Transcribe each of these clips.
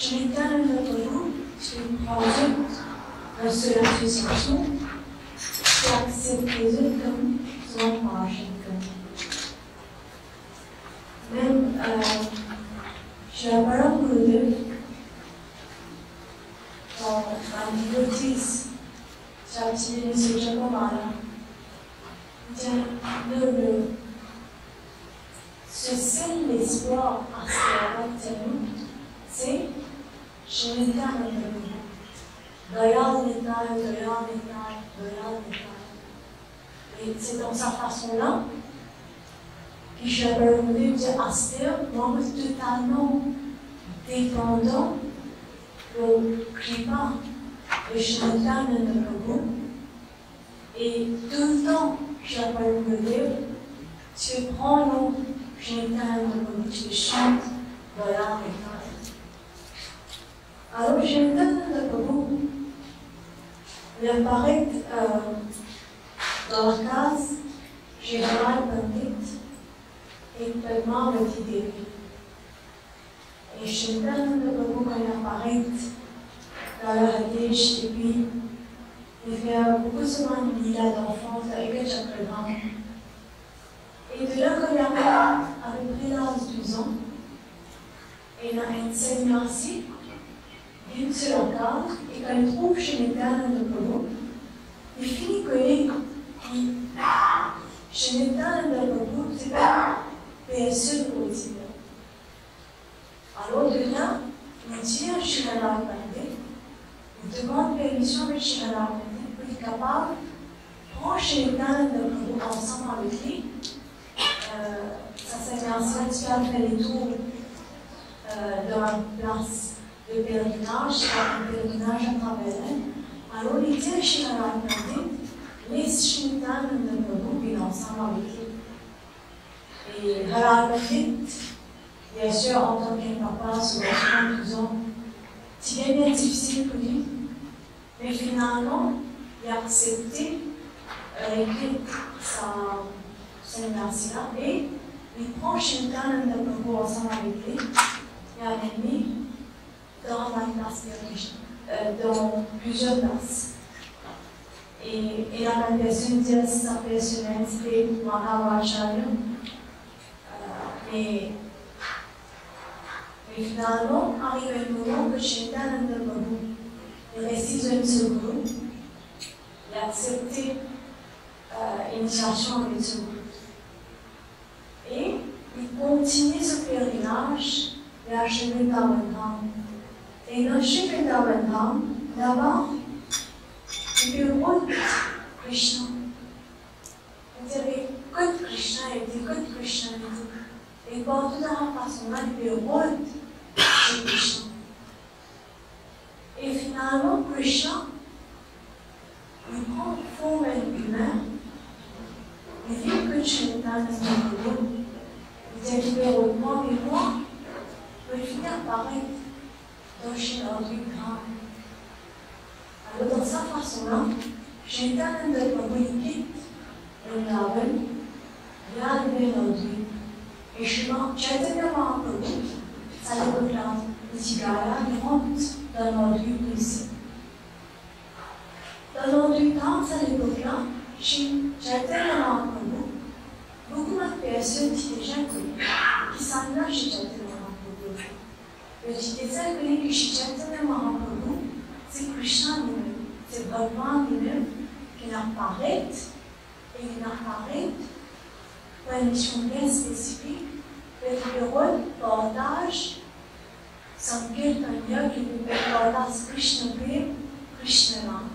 Şehitlerinle dolu işte havuzun restorasyon için siyasetleri tüm zor maaşıydı. Ben Şabaran Kuru'da un totalement dépendant au climat et de notre. Et tout le temps, j'appelle le livre, tu prends l'eau, j'éteins tu chantes, voilà Alors j'éteins le groupe. Il apparaît euh, dans la case, j'ai mal bandé pleinement retiré. Et Shaitan de Prabhu quand apparaît dans le Hadish et puis il fait beaucoup souvent de lila d'enfance avec le chakraman. Et de là que Yama avait pris l'âge de 12 ans, il a une séminaire il se l'encadre et quand il trouve chez l'éternel de Prabhu, il finit que ah, chez l'éternel de Prabhu, c'est pas et un seul continent. Alors de là, on tire Cheikh Al-Ahmadi, on demande permission de Cheikh Al-Ahmadi pour être capable prend Shaitan de groupe ensemble avec lui. Ça s'est lancé de faire les tours euh, dans la place de pèlerinage, un pèlerinage à travers elle. Alors il dit à Shaitan, laisse Shaitan de groupe ensemble avec lui. Et Haran bien sûr, en tant qu'un papa, souvent disons, c'était bien difficile pour lui. Mais finalement, il a accepté euh, sa, sa là et les prochains temps, nous avons ensemble avec lui, il a mis dans la classe euh, dans plusieurs classes. Et, et la personne dit, sa personnalité, Mahawacharya, et, et finalement, arrive un moment que Shaitan il résiste une seconde, il a accepté euh, une initiation une seconde. Et il continue ce pèlerinage et à Dhamantam. Et dans Shiva Dhamantam, là-bas, il déroule Krishna. Il dirait que Krishna, il dit que Krishna, il et quand tout en façonnant le rôle du prêchant. Et finalement, prêchant, il prend forme humaine, mais vu que tu l'église. Pendant du temps à l'époque-là, j'étais à Makono. Beaucoup de personnes qui déjà connues, qui s'engagent à Makono. Mais j'ai déjà connu que j'étais à Makono, c'est Krishna lui-même, c'est Bhagavan lui-même qui apparaît. Et il apparaît pour une mission bien spécifique, avec le rôle portage Sankirtanya qui nous partage Krishna Prem, Krishna Ram.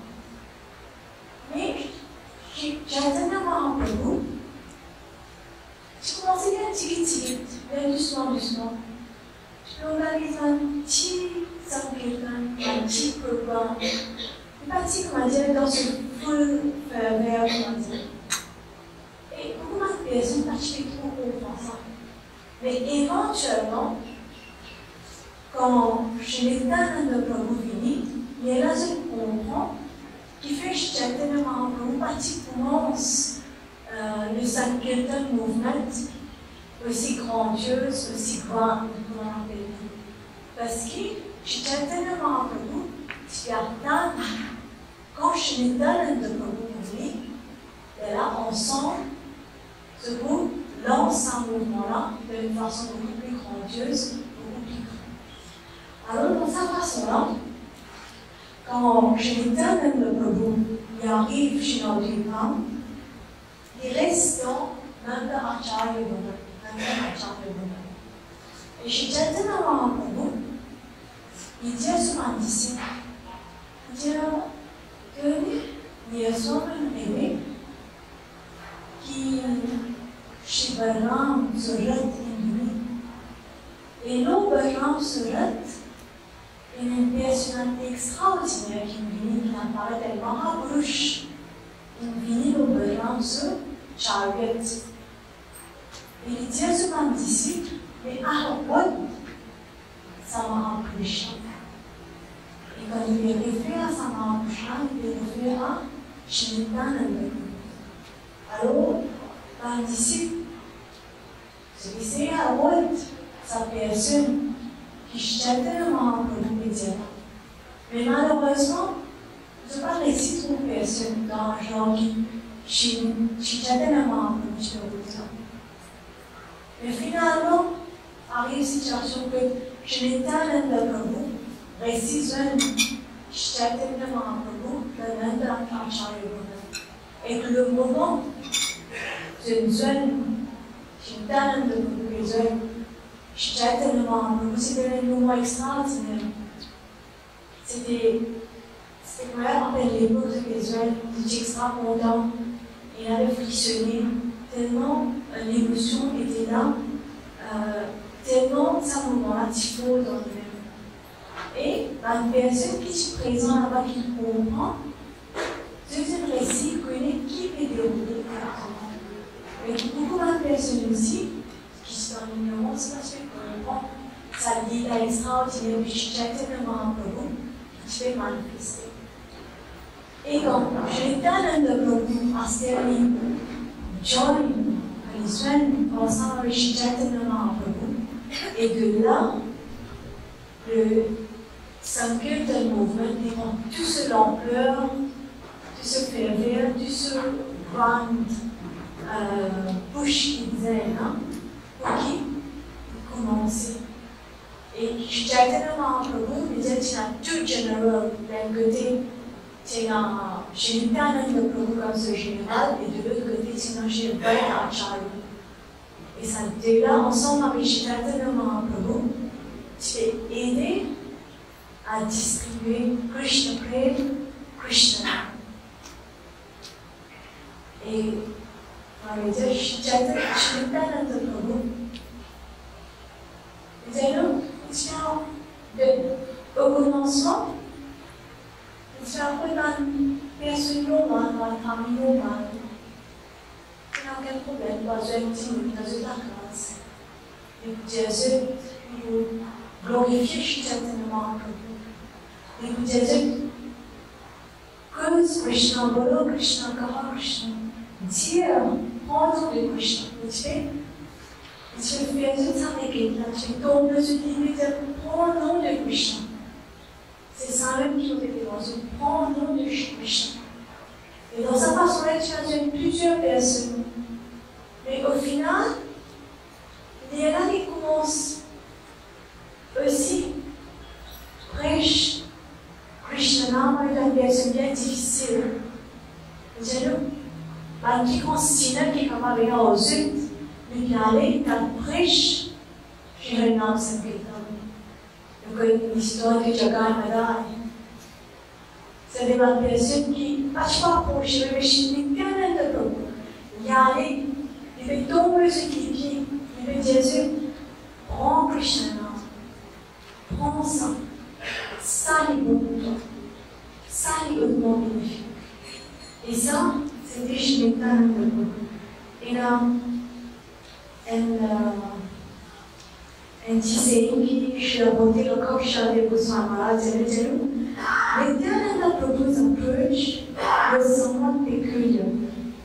Mais Chaitanya Mahaprabhu, je commençais bien petit petit, bien doucement, doucement. Je organise un petit Sankirtan, un petit programme, pas petit, comment dire, dans ce full ferveur, comment dire. Et beaucoup de personnes participaient trop pour ça. Mais éventuellement, quand a là je comprends qui fait que Chaitanya Mahaprabhu commence euh, le Sankirtan Movement aussi grandiose, aussi grand, Parce que Chaitanya Mahaprabhu, as quand de Prabhu fini, et là, ensemble, ce groupe lance un mouvement-là d'une façon beaucoup plus grandiose. Alors, dans sa façon-là, quand Chaitanya de Prabhu il arrive chez Nandipam, il reste dans Nanda Acharya Bhuvan, Nanda Acharya Bhuvan. Et chez il dit à son disciple, il dit que il y a son aimé qui chez Balram Surat Indri. Et l'eau Balram Surat est une personnalité extraordinaire qui vient qui apparaît del Mahapurush. Il vient l'eau Balram sur Chariot. Et il dit à son disciple, mais Ahavad, sa Mahapurush. Et quand il est référé à sa Mahapurush, il est référé à Shinitananda. Alors, un disciple, celui-ci a honte, sa personne, qui certainement pour nous Mais malheureusement, je ne pas réussi trop personne dans un genre qui, qui certainement pour nous dire. Mais finalement, arrive une situation que je n'ai pas pour certainement pour vous, l'un d'un Et que le moment d'une zone, zone, Chaitanya Mahaprabhu, c'était un moment extraordinaire. C'était, même après l'époque de Bézoil, j'étais extra content. Il avait frictionné tellement l'émotion était là, euh, tellement moment-là, il faut dans le. Et la personne qui se présente là-bas, qui comprend, deuxième récit, connaît qui est déroulé correctement. Mais beaucoup de personnes aussi qui sont en ignorance parce que comprennent sa vie extraordinaire du Chaitanya Mahaprabhu qui fait manifester. Et donc, Chaitanya Prabhu Asteri join les ensemble avec Chaitanya Mahaprabhu et de là, le Sankirtan Movement prend toute l'ampleur, tout ce ferveur, tout ce grand euh, push qui disait là, pour qui commencer. Et Chaitanya Mahaprabhu disait c'est un tout général d'un côté, c'est un Shritananda Prabhu comme ce général, et de l'autre côté, c'est un Acharya. Et ça, de là, ensemble avec Chaitanya Mahaprabhu, es aidé à distribuer Krishna Krishna. Et şiddete şiddetten de konu. Disons, tient de, au commencement, il tient un peu dans personne normale, dans la famille normale. Il n'y a aucun problème, dans une team, dans une classe. Et Jésus, il glorifie chittement Et Jésus, que Krishna, Bolo Krishna, Kaha Krishna, Dieu, prendre de Krishna. Tu fais, tu fais toute sa là, tu tombes sur l'idée de prendre nom de Krishna. C'est ça même qui nous fait dans ce prendre nom de Krishna. Et dans sa façon-là, tu as plusieurs personnes. Mais au final, il y en a qui commencent aussi prêche Krishna est une personne bien difficile. Jadi, bagi consider qui est capable de oser, lui aller dans prêche, je le nomme Sankirtan. Une histoire que Jagai m'a C'est des personnes qui, pas pour je vais me bien de l'eau. Y aller, il va tomber sur les pieds, il va Jésus, prends Krishna, prends ça. Ça, il est bon pour toi. Ça, il est hautement bénéfique. Et ça, c'était chez les Et là, elle, elle disait que je l'ai apporté le corps, j'avais besoin de malade, c'est le Mais Dhananda Prabhu's approach was peculiar.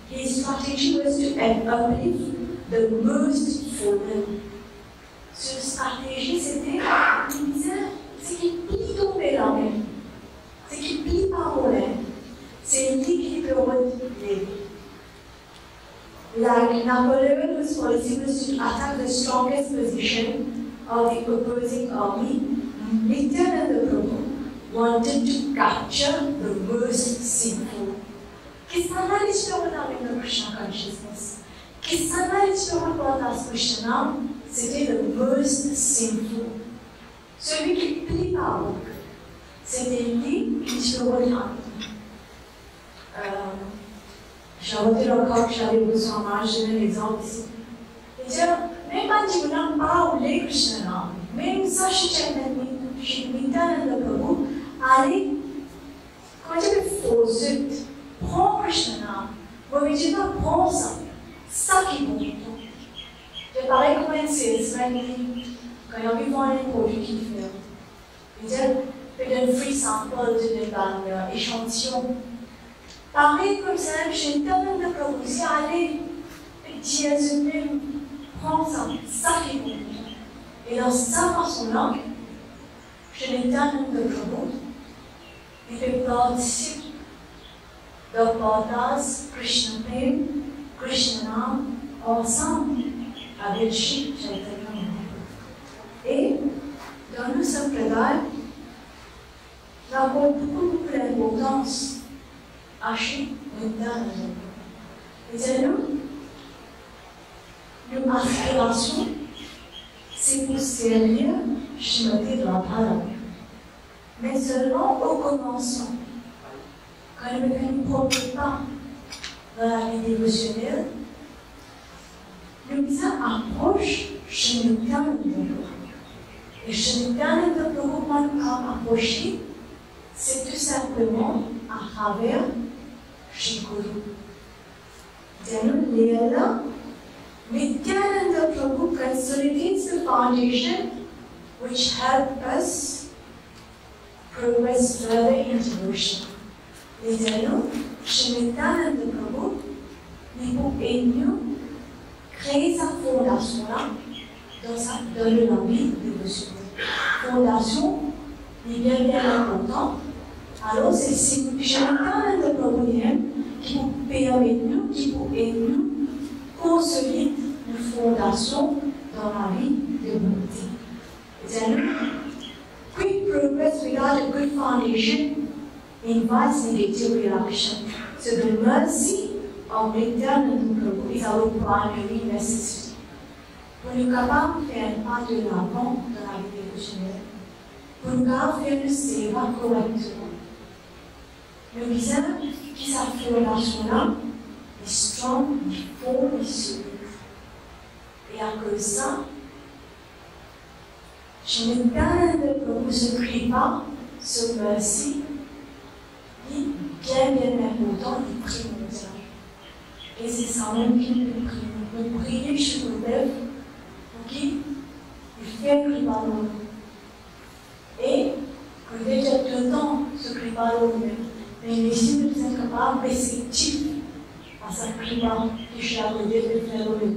His strategy was to uplift the most fallen. Cette stratégie, c'était, il disait, c'est qu'il plie la. C'est qu'il. C'est de Like Napoleon was to attack the strongest position of the opposing army, Nityananda Prabhu wanted to capture the most sinful. Kisana in Krishna consciousness. Kisana l'expérimental as Krishna, c'était le most sinful. Celui qui plie par c'était lui qui se retrouve. J'ai retenu encore que j'avais besoin l'exemple ici. Et même quand tu n'as pas oublié Krishna, même ça, je t'ai mis, je t'ai mis dans le Prabhu, allez, quand tu es faux, prends Krishna, vous me dites, prends ça, qui bon toi. J'ai parlé comme un salesman, quand il y a envie de vendre un produit qu'il fait. Il dit, fais un free sample d'un échantillon. Pareil comme ça, j'ai tellement de propositions, allez, Jésus, prends qui est bon. Et dans sa façon-là, je les donne de promote. Et je participe dans partage Krishna Prem, Krishna Nam, ensemble avec Shiv Chaitanya. Et dans le Sampradaya, nous avons beaucoup d'importance Ashi Vrindavan. Et nous, nos aspirations, c'est pour servir Shrimati Radharani. Mais seulement au commencement. Quand le mécanisme pas dans la vie dévotionnelle, le bien approche Shrimatan de Et Shrimatan de Prabhupada a approché, c'est tout simplement à travers Shikuru. Then Leela, Nityananda Prabhu consolidates the foundation which help us progress further in devotion. Then Shri Nityananda Prabhu, nous nous créer sa fondation là dans, sa, dans le vie dévotionnel. Fondation, il est bien bien important. Alors, c'est Shri-Nityananda Prabhu une fondation dans la vie de l'humanité. Then, quick progress without a good foundation invites negative reaction. So the mercy of Prabhu is our primary necessity. Pour nous capables de faire pas de l'avant dans la vie dévotionnelle, pour nous capables de faire le seva correctement, le visage qui s'affirme là est strong, il faut. Et à de ça, je me donne pour crie pas ce merci, il bien bien important, il mon visage. Et c'est ça même qu'il. Me prier chez le lève pour qu'il fait par Et que déjà tout le temps ce même mais les cibles sont capables réceptifs à sa climat qui chaque de faire le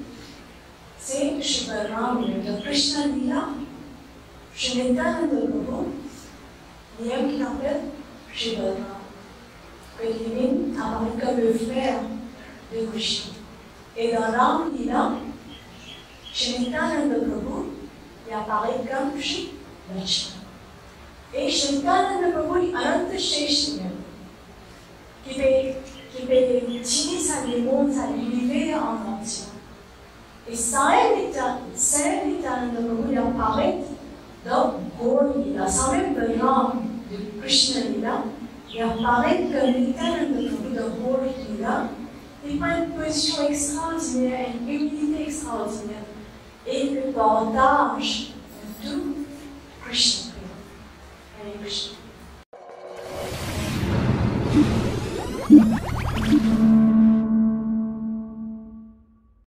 Nityananda Prabhu, il y a un qui l'appelle Balaram, que Divine apparaît comme le frère de Krishna. Et dans Ram Lila, Shri Nityananda Prabhu, il apparaît comme Shri Vishnu. Et Shri Nityananda Prabhu, Ananta Sheshna, qui fait, qui fait utiliser les mondes à l'univers en entier. Et Saint Nityananda Prabhu, il apparaît dans Gaur Lila, sans même le nom de Krishna Lila, il apparaît comme Nityananda Prabhu dans Gaur Lila, il prend une position extraordinaire, une humilité extraordinaire et le partage de tout Krishna. Hare Krishna.